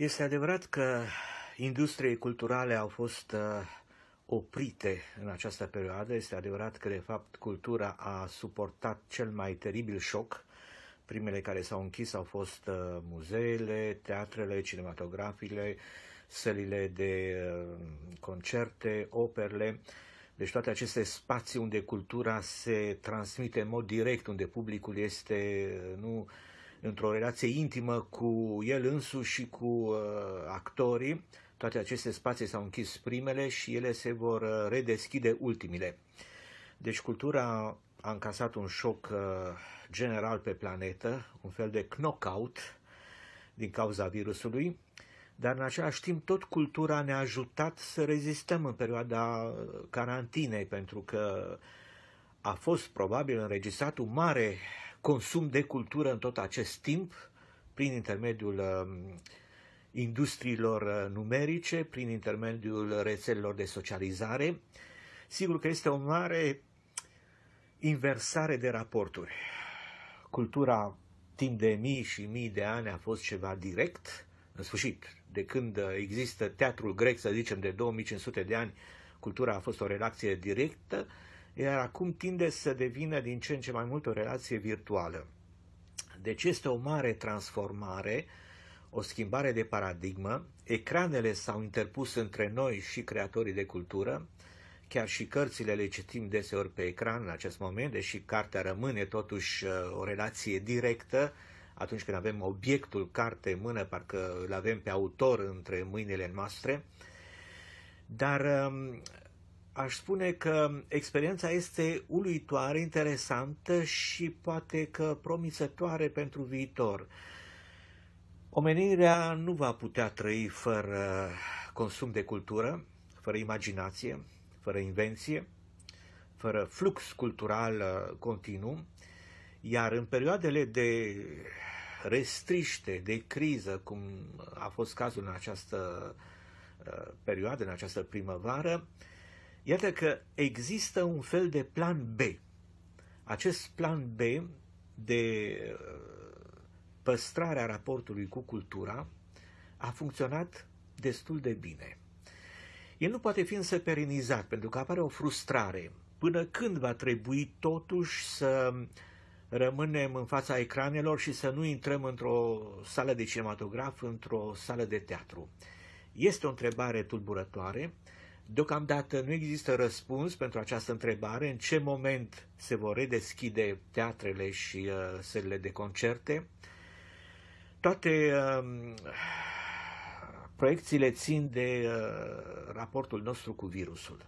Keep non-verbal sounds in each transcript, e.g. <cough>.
Este adevărat că industriei culturale au fost uh, oprite în această perioadă. Este adevărat că, de fapt, cultura a suportat cel mai teribil șoc. Primele care s-au închis au fost uh, muzeele, teatrele, cinematografile, sălile de uh, concerte, operele. Deci toate aceste spații unde cultura se transmite în mod direct, unde publicul este nu într-o relație intimă cu el însuși și cu uh, actorii, toate aceste spații s-au închis primele și ele se vor uh, redeschide ultimile. Deci cultura a încasat un șoc uh, general pe planetă, un fel de knockout din cauza virusului, dar în același timp tot cultura ne-a ajutat să rezistăm în perioada uh, carantinei, pentru că a fost probabil înregistrat un mare consum de cultură în tot acest timp, prin intermediul um, industriilor uh, numerice, prin intermediul rețelelor de socializare. Sigur că este o mare inversare de raporturi. Cultura timp de mii și mii de ani a fost ceva direct, în sfârșit, de când există teatrul grec, să zicem, de 2500 de ani, cultura a fost o relație directă, iar acum tinde să devină din ce în ce mai mult o relație virtuală. Deci este o mare transformare, o schimbare de paradigmă, ecranele s-au interpus între noi și creatorii de cultură, chiar și cărțile le citim deseori pe ecran în acest moment, deși cartea rămâne totuși uh, o relație directă, atunci când avem obiectul carte în mână, parcă îl avem pe autor între mâinile noastre, dar um, aș spune că experiența este uluitoare, interesantă și poate că promițătoare pentru viitor. Omenirea nu va putea trăi fără consum de cultură, fără imaginație, fără invenție, fără flux cultural uh, continuu, iar în perioadele de restriște, de criză, cum a fost cazul în această uh, perioadă, în această primăvară, iată că există un fel de plan B. Acest plan B de uh, păstrarea raportului cu cultura a funcționat destul de bine. El nu poate fi însă perinizat, pentru că apare o frustrare. Până când va trebui totuși să rămânem în fața ecranelor și să nu intrăm într-o sală de cinematograf, într-o sală de teatru? Este o întrebare tulburătoare. Deocamdată nu există răspuns pentru această întrebare. În ce moment se vor redeschide teatrele și uh, sălile de concerte? Toate uh, proiecțiile țin de uh, raportul nostru cu virusul.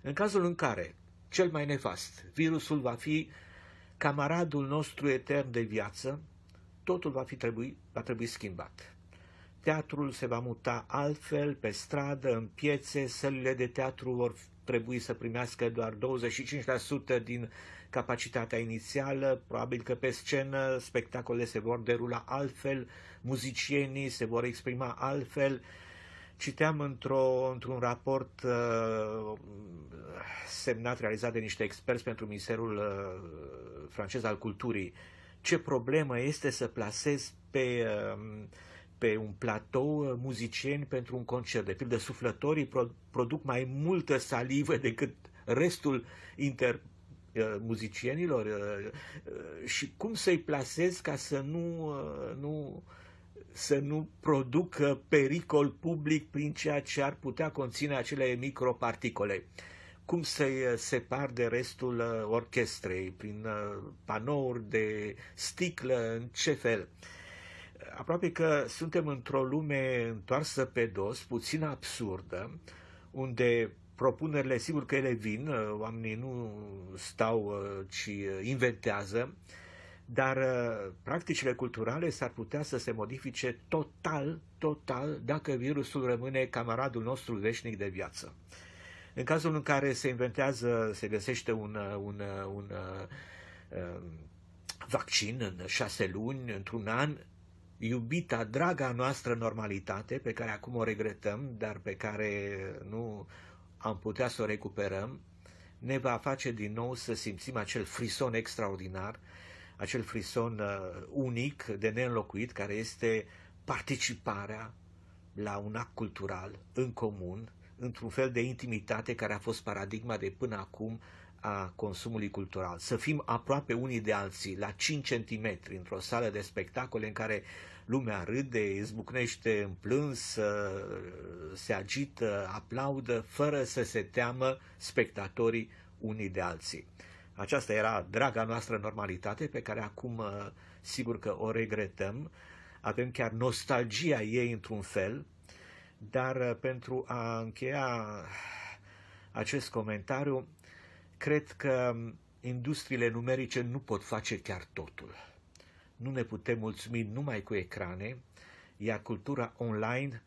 În cazul în care, cel mai nefast, virusul va fi camaradul nostru etern de viață, totul va, fi trebui, va trebui schimbat. Teatrul se va muta altfel, pe stradă, în piețe, sălile de teatru vor trebui să primească doar 25% din capacitatea inițială, probabil că pe scenă spectacolele se vor derula altfel, muzicienii se vor exprima altfel. Citeam într-o, într-un raport uh, semnat, realizat de niște experți pentru Ministerul uh, francez al culturii, ce problemă este să plasezi pe, uh, pe un platou uh, muzicieni pentru un concert. De pildă, suflătorii produc mai multă salivă decât restul inter, Uh, muzicienilor uh, uh, și cum să-i plasezi ca să nu, nu, să nu producă pericol public prin ceea ce ar putea conține acele microparticole. Cum să-i separ de restul orchestrei, prin panouri de sticlă, în ce fel? Aproape că suntem într-o lume întoarsă pe dos, puțin absurdă, unde propunerile, sigur că ele vin, uh, oamenii nu stau, uh, ci uh, inventează, dar practicile culturale s-ar putea să se modifice total, total, dacă virusul rămâne camaradul nostru veșnic de viață. În cazul în care se inventează, se găsește un, un, un uh, vaccin în șase luni, într-un an, iubita, draga noastră normalitate, pe care acum o regretăm, dar pe care nu am putea să o recuperăm, ne va face din nou să simțim acel frison extraordinar, acel frison uh, unic, de neînlocuit, care este participarea la un act cultural în comun, într-un fel de intimitate care a fost paradigma de până acum a consumului cultural. Să fim aproape unii de alții, la 5 cm, într-o sală de spectacole în care lumea râde, izbucnește în plâns, se agită, aplaudă, fără să se teamă spectatorii unii de alții. Aceasta era draga noastră normalitate pe care acum sigur că o regretăm, avem chiar nostalgia ei într-un fel, dar pentru a încheia acest comentariu, cred că industriile numerice nu pot face chiar totul. Nu ne putem mulțumi numai cu ecrane, iar cultura online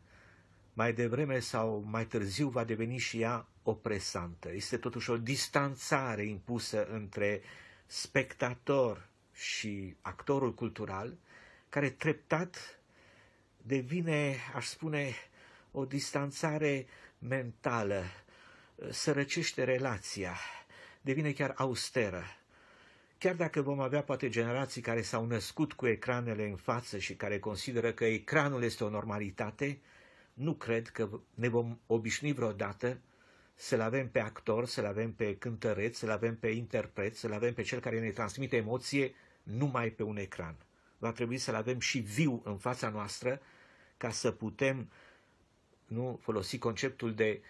mai devreme sau mai târziu va deveni și ea opresantă. Este totuși o distanțare impusă între spectator și actorul cultural, care treptat devine, aș spune, o distanțare mentală, sărăcește relația, devine chiar austeră. Chiar dacă vom avea poate generații care s-au născut cu ecranele în față și care consideră că ecranul este o normalitate, nu cred că ne vom obișnui vreodată să-l avem pe actor, să-l avem pe cântăreț, să-l avem pe interpret, să-l avem pe cel care ne transmite emoție numai pe un ecran. Va trebui să-l avem și viu în fața noastră ca să putem nu folosi conceptul de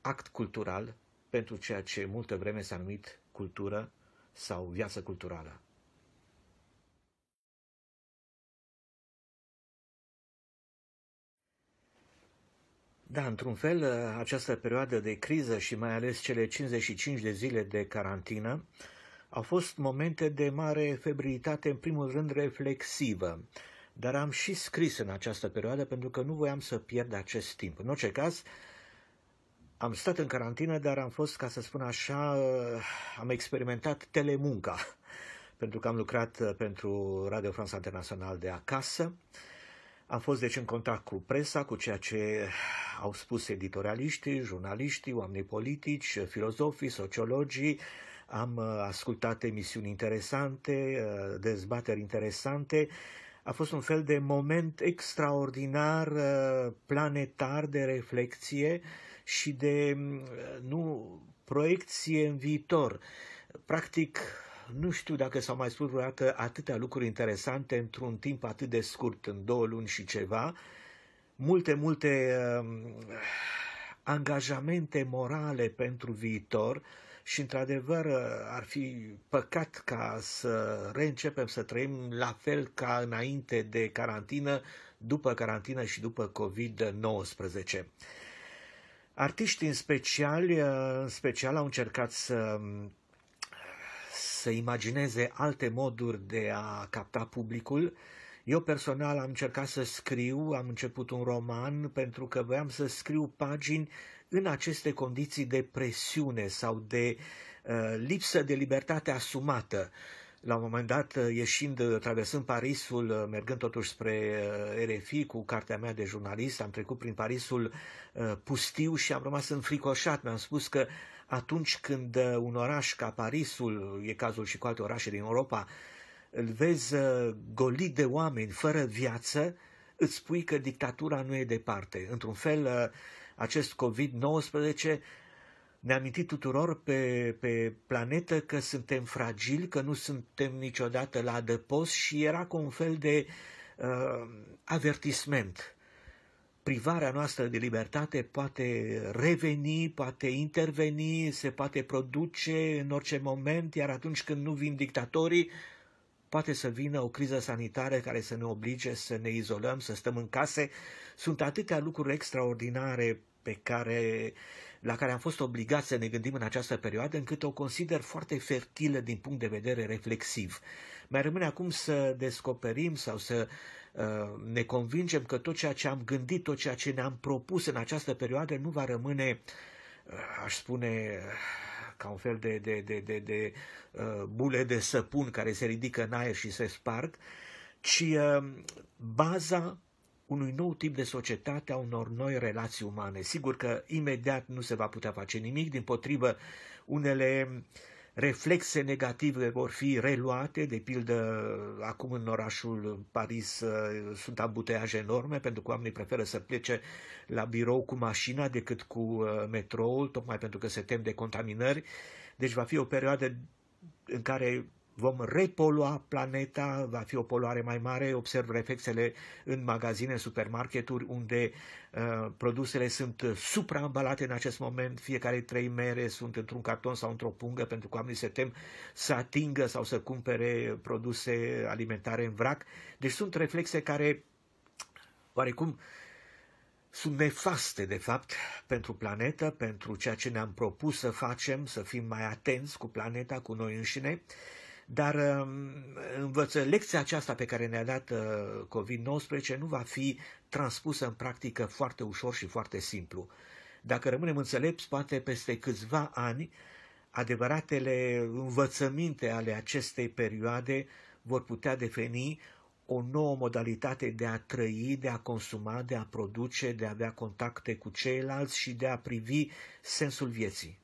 act cultural pentru ceea ce multă vreme s-a numit cultură sau viață culturală. Da, într-un fel, această perioadă de criză și mai ales cele 55 de zile de carantină au fost momente de mare febrilitate, în primul rând reflexivă, dar am și scris în această perioadă pentru că nu voiam să pierd acest timp. În orice caz, am stat în carantină, dar am fost, ca să spun așa, am experimentat telemunca, <laughs> pentru că am lucrat pentru Radio France Internațional de acasă. Am fost deci în contact cu presa, cu ceea ce au spus editorialiștii, jurnaliștii, oamenii politici, filozofii, sociologii, am ascultat emisiuni interesante, dezbateri interesante. A fost un fel de moment extraordinar, planetar de reflexie și de nu proiecție în viitor. Practic, nu știu dacă s-au mai spus vreodată atâtea lucruri interesante într-un timp atât de scurt, în două luni și ceva, multe, multe uh, angajamente morale pentru viitor și, într-adevăr, ar fi păcat ca să reîncepem să trăim la fel ca înainte de carantină, după carantină și după COVID-19. Artiștii în special, în special au încercat să, să imagineze alte moduri de a capta publicul. Eu personal am încercat să scriu, am început un roman pentru că voiam să scriu pagini în aceste condiții de presiune sau de uh, lipsă de libertate asumată. La un moment dat, ieșind, traversând Parisul, mergând totuși spre uh, RFI cu cartea mea de jurnalist, am trecut prin Parisul uh, pustiu și am rămas înfricoșat. Mi-am spus că atunci când uh, un oraș ca Parisul, e cazul și cu alte orașe din Europa, îl vezi golit de oameni, fără viață, îți spui că dictatura nu e departe. Într-un fel, acest COVID-19 ne-a amintit tuturor pe, pe planetă că suntem fragili, că nu suntem niciodată la adăpost și era cu un fel de uh, avertisment. Privarea noastră de libertate poate reveni, poate interveni, se poate produce în orice moment, iar atunci când nu vin dictatorii, poate să vină o criză sanitară care să ne oblige să ne izolăm, să stăm în case. Sunt atâtea lucruri extraordinare pe care, la care am fost obligați să ne gândim în această perioadă, încât o consider foarte fertilă din punct de vedere reflexiv. Mai rămâne acum să descoperim sau să uh, ne convingem că tot ceea ce am gândit, tot ceea ce ne-am propus în această perioadă nu va rămâne, uh, aș spune, ca un fel de, de, de, de, de uh, bule de săpun care se ridică în aer și se sparg, ci uh, baza unui nou tip de societate, a unor noi relații umane. Sigur că imediat nu se va putea face nimic, din potrivă, unele reflexe negative vor fi reluate, de pildă acum în orașul Paris uh, sunt ambuteiaje enorme pentru că oamenii preferă să plece la birou cu mașina decât cu uh, metroul, tocmai pentru că se tem de contaminări. Deci va fi o perioadă în care vom repolua planeta, va fi o poluare mai mare, observ reflexele în magazine, supermarketuri, unde uh, produsele sunt supraambalate în acest moment, fiecare trei mere sunt într-un carton sau într-o pungă, pentru că oamenii se tem să atingă sau să cumpere produse alimentare în vrac. Deci sunt reflexe care, oarecum, sunt nefaste, de fapt, pentru planetă, pentru ceea ce ne-am propus să facem, să fim mai atenți cu planeta, cu noi înșine, dar um, învăță, lecția aceasta pe care ne-a dat uh, COVID-19 nu va fi transpusă în practică foarte ușor și foarte simplu. Dacă rămânem înțelepți, poate peste câțiva ani, adevăratele învățăminte ale acestei perioade vor putea deveni o nouă modalitate de a trăi, de a consuma, de a produce, de a avea contacte cu ceilalți și de a privi sensul vieții.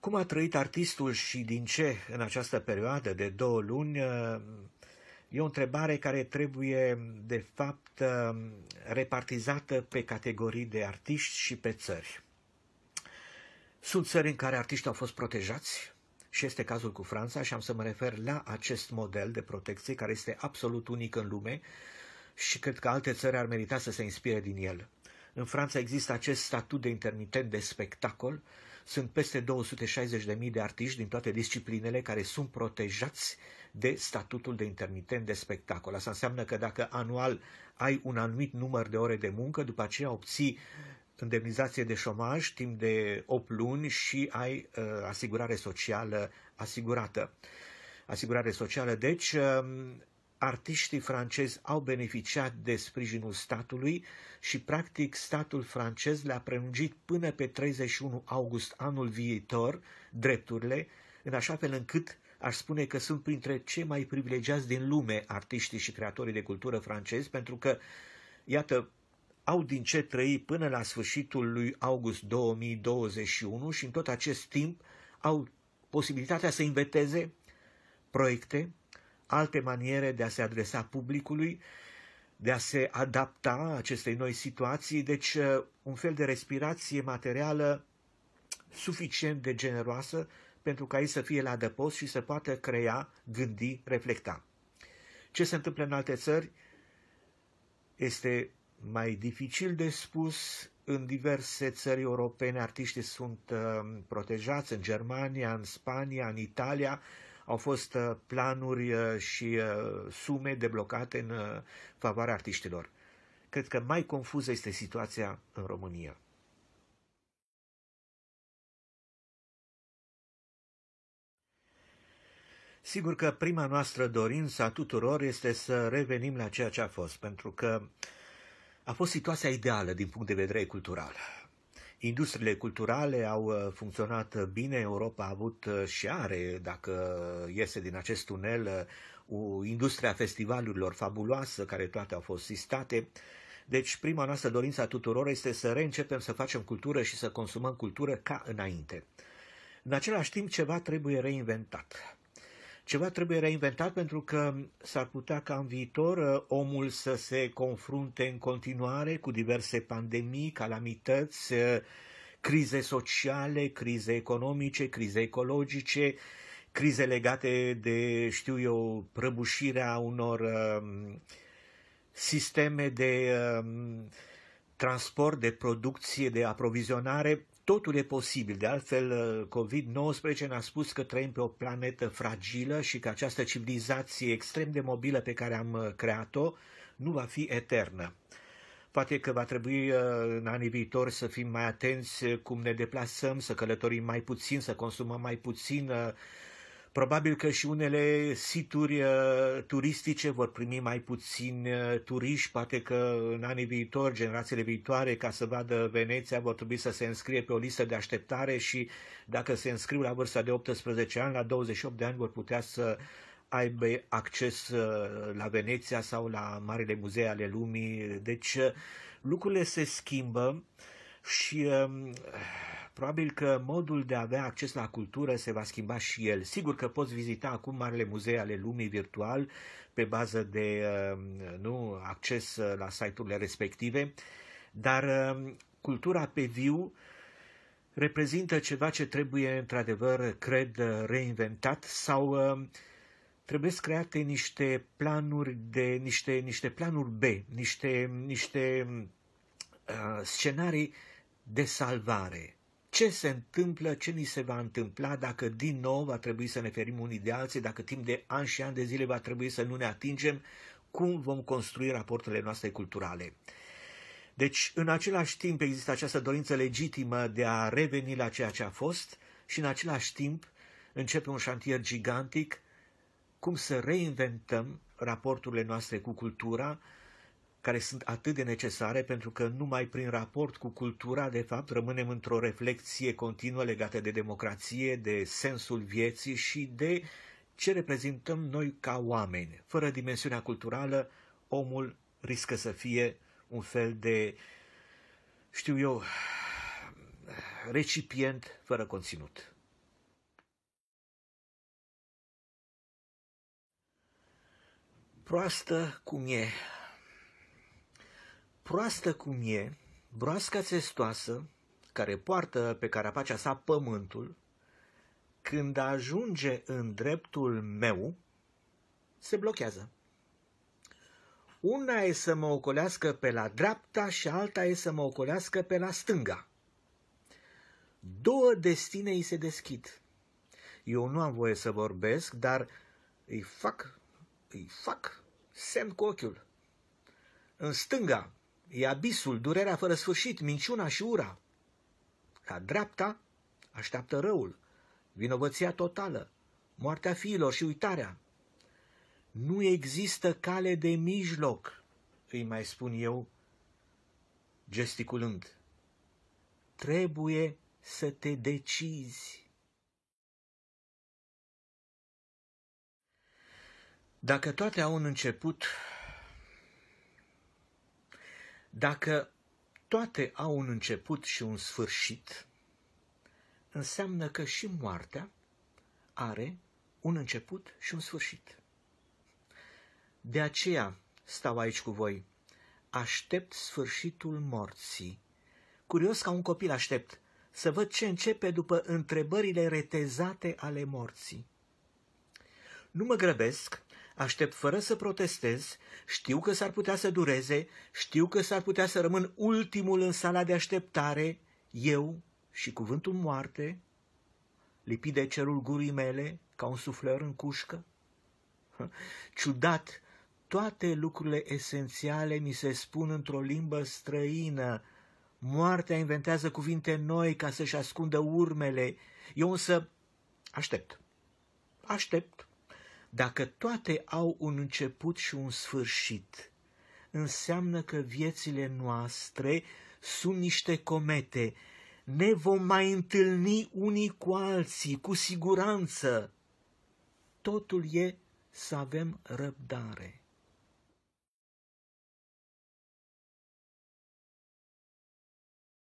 Cum a trăit artistul și din ce în această perioadă de două luni e o întrebare care trebuie, de fapt, repartizată pe categorii de artiști și pe țări. Sunt țări în care artiștii au fost protejați și este cazul cu Franța și am să mă refer la acest model de protecție care este absolut unic în lume și cred că alte țări ar merita să se inspire din el. În Franța există acest statut de intermitent de spectacol, sunt peste 260.000 de artiști din toate disciplinele care sunt protejați de statutul de intermitent de spectacol. Asta înseamnă că dacă anual ai un anumit număr de ore de muncă, după aceea obții indemnizație de șomaj timp de 8 luni și ai uh, asigurare socială asigurată. Asigurare socială, deci, uh, artiștii francezi au beneficiat de sprijinul statului și, practic, statul francez le-a prelungit până pe 31 august anul viitor drepturile, în așa fel încât aș spune că sunt printre cei mai privilegiați din lume artiștii și creatorii de cultură francezi, pentru că, iată, au din ce trăi până la sfârșitul lui august 2021 și în tot acest timp au posibilitatea să inventeze proiecte, alte maniere de a se adresa publicului, de a se adapta acestei noi situații, deci uh, un fel de respirație materială suficient de generoasă pentru ca ei să fie la adăpost și să poată crea, gândi, reflecta. Ce se întâmplă în alte țări este mai dificil de spus. În diverse țări europene artiștii sunt uh, protejați, în Germania, în Spania, în Italia, au fost uh, planuri uh, și uh, sume deblocate în favoarea artiștilor. Cred că mai confuză este situația în România. Sigur că prima noastră dorință a tuturor este să revenim la ceea ce a fost, pentru că a fost situația ideală din punct de vedere cultural. Industriile culturale au uh, funcționat bine, Europa a avut uh, și are, dacă iese din acest tunel, uh, o industrie a festivalurilor fabuloasă, care toate au fost sistate. Deci prima noastră dorință a tuturor este să reîncepem să facem cultură și să consumăm cultură ca înainte. În același timp, ceva trebuie reinventat. Ceva trebuie reinventat pentru că s-ar putea ca în viitor uh, omul să se confrunte în continuare cu diverse pandemii, calamități, uh, crize sociale, crize economice, crize ecologice, crize legate de, știu eu, prăbușirea unor um, sisteme de um, transport, de producție, de aprovizionare totul e posibil. De altfel, uh, COVID-19 ne-a spus că trăim pe o planetă fragilă și că această civilizație extrem de mobilă pe care am uh, creat-o nu va fi eternă. Poate că va trebui uh, în anii viitori să fim mai atenți cum ne deplasăm, să călătorim mai puțin, să consumăm mai puțin, Probabil că și unele situri uh, turistice vor primi mai puțini uh, turiști, poate că în anii viitori, generațiile viitoare, ca să vadă Veneția, vor trebui să se înscrie pe o listă de așteptare și dacă se înscriu la vârsta de 18 ani, la 28 de ani vor putea să aibă acces uh, la Veneția sau la marile muzee ale lumii. Deci lucrurile se schimbă și uh, probabil că modul de a avea acces la cultură se va schimba și el. Sigur că poți vizita acum marile muzee ale lumii virtual pe bază de uh, nu, acces la site-urile respective, dar uh, cultura pe viu reprezintă ceva ce trebuie, într-adevăr, cred, reinventat sau uh, trebuie create niște planuri de niște, niște planuri B, niște, niște uh, scenarii de salvare. Ce se întâmplă, ce ni se va întâmpla dacă din nou va trebui să ne ferim unii de alții, dacă timp de ani și ani de zile va trebui să nu ne atingem, cum vom construi raporturile noastre culturale. Deci, în același timp există această dorință legitimă de a reveni la ceea ce a fost și în același timp începe un șantier gigantic cum să reinventăm raporturile noastre cu cultura, care sunt atât de necesare pentru că numai prin raport cu cultura, de fapt, rămânem într-o reflexie continuă legată de democrație, de sensul vieții și de ce reprezentăm noi ca oameni. Fără dimensiunea culturală, omul riscă să fie un fel de, știu eu, recipient fără conținut. Proastă cum e, proastă cum e, broasca țestoasă, care poartă pe carapacea sa pământul, când ajunge în dreptul meu, se blochează. Una e să mă ocolească pe la dreapta și alta e să mă ocolească pe la stânga. Două destine îi se deschid. Eu nu am voie să vorbesc, dar îi fac, îi fac semn cu ochiul. În stânga e abisul, durerea fără sfârșit, minciuna și ura. La dreapta așteaptă răul, vinovăția totală, moartea fiilor și uitarea. Nu există cale de mijloc, îi mai spun eu, gesticulând. Trebuie să te decizi. Dacă toate au un început, dacă toate au un început și un sfârșit, înseamnă că și moartea are un început și un sfârșit. De aceea stau aici cu voi. Aștept sfârșitul morții. Curios ca un copil aștept să văd ce începe după întrebările retezate ale morții. Nu mă grăbesc, aștept fără să protestez, știu că s-ar putea să dureze, știu că s-ar putea să rămân ultimul în sala de așteptare, eu și cuvântul moarte, lipit de cerul gurii mele ca un suflăr în cușcă. Ciudat toate lucrurile esențiale mi se spun într-o limbă străină. Moartea inventează cuvinte noi ca să-și ascundă urmele. Eu însă aștept. Aștept. Dacă toate au un început și un sfârșit, înseamnă că viețile noastre sunt niște comete. Ne vom mai întâlni unii cu alții, cu siguranță. Totul e să avem răbdare.